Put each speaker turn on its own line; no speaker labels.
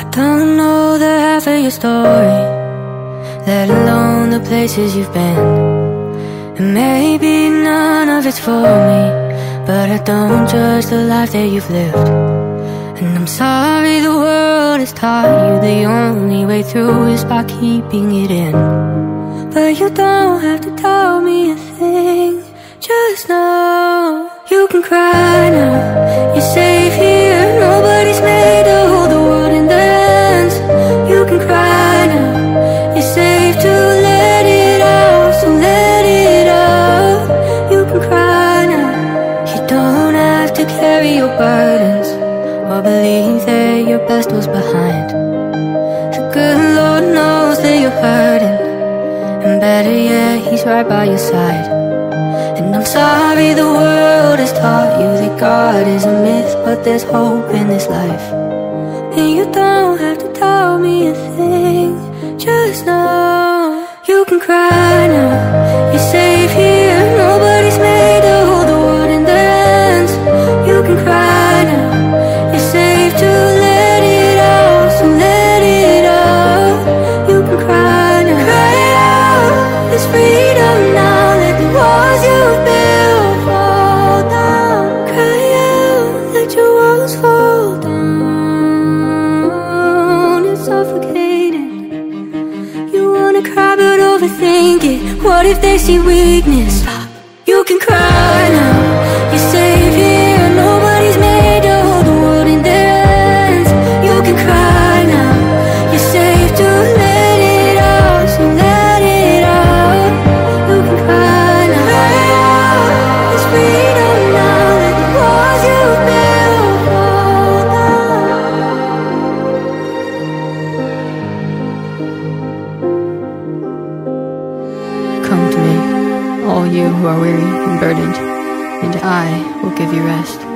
I don't know the half of your story Let alone the places you've been. And maybe none of it's for me But I don't judge the life that you've lived. And I'm sorry the world has taught you The only way through is by keeping it in. But you don't have to tell me a thing Just know you can cry now was behind. The good Lord knows that you're hurting. And better yet, He's right by your side. And I'm sorry the world has taught you that God is a myth But there's hope in this life. And you don't have to tell me a thing Just know you can cry now fall down It's suffocating. You wanna cry but overthink it. What if they see weakness? You can cry now
Come to me, all you who are weary and burdened, and I will give you rest.